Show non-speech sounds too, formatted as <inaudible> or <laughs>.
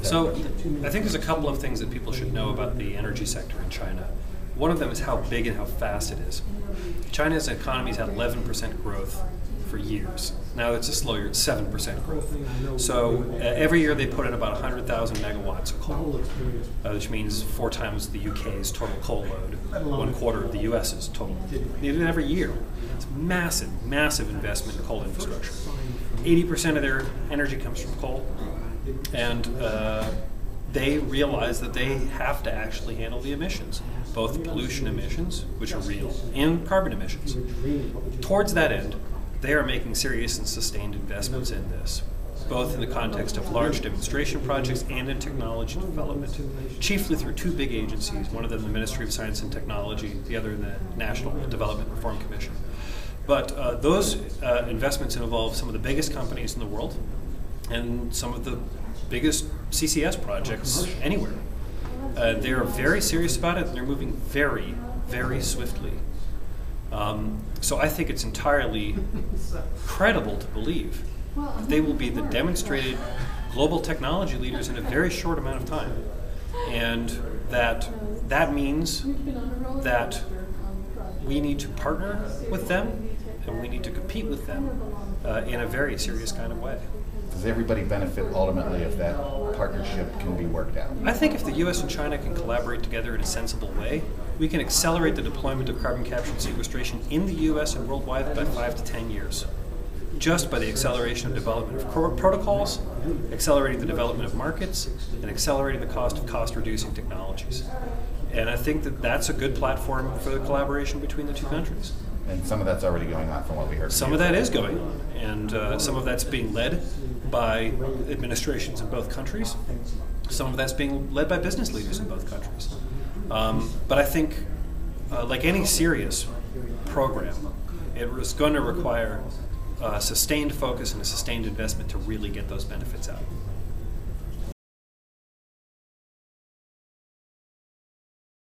So? I think there's a couple of things that people should know about the energy sector in China. One of them is how big and how fast it is. China's economy has had 11% growth for years. Now it's a slower, it's 7% growth. So uh, every year they put in about 100,000 megawatts of coal, uh, which means four times the UK's total coal load, one quarter of the US's total. They do it every year. It's massive, massive investment in coal infrastructure. 80% of their energy comes from coal, and uh, they realize that they have to actually handle the emissions, both pollution emissions, which are real, and carbon emissions. Towards that end, they are making serious and sustained investments in this, both in the context of large demonstration projects and in technology development, chiefly through two big agencies, one of them the Ministry of Science and Technology, the other the National Development Reform Commission. But uh, those uh, investments involve some of the biggest companies in the world and some of the biggest CCS projects anywhere. Uh, they are very serious about it and they're moving very, very swiftly. Um, so I think it's entirely <laughs> credible to believe that they will be the demonstrated global technology leaders in a very short amount of time. And that that means that we need to partner with them and we need to compete with them uh, in a very serious kind of way. Does everybody benefit ultimately if that partnership can be worked out? I think if the US and China can collaborate together in a sensible way, we can accelerate the deployment of carbon capture and sequestration in the US and worldwide by five to ten years. Just by the acceleration of development of pro- protocols, accelerating the development of markets, and accelerating the cost of cost reducing technologies. And I think that that's a good platform for the collaboration between the two countries. And some of that's already going on from what we heard. Some of that is going on, and uh, some of that's being led by administrations in both countries. Some of that's being led by business leaders in both countries. Um, but I think, uh, like any serious program, it is going to require uh, sustained focus and a sustained investment to really get those benefits out.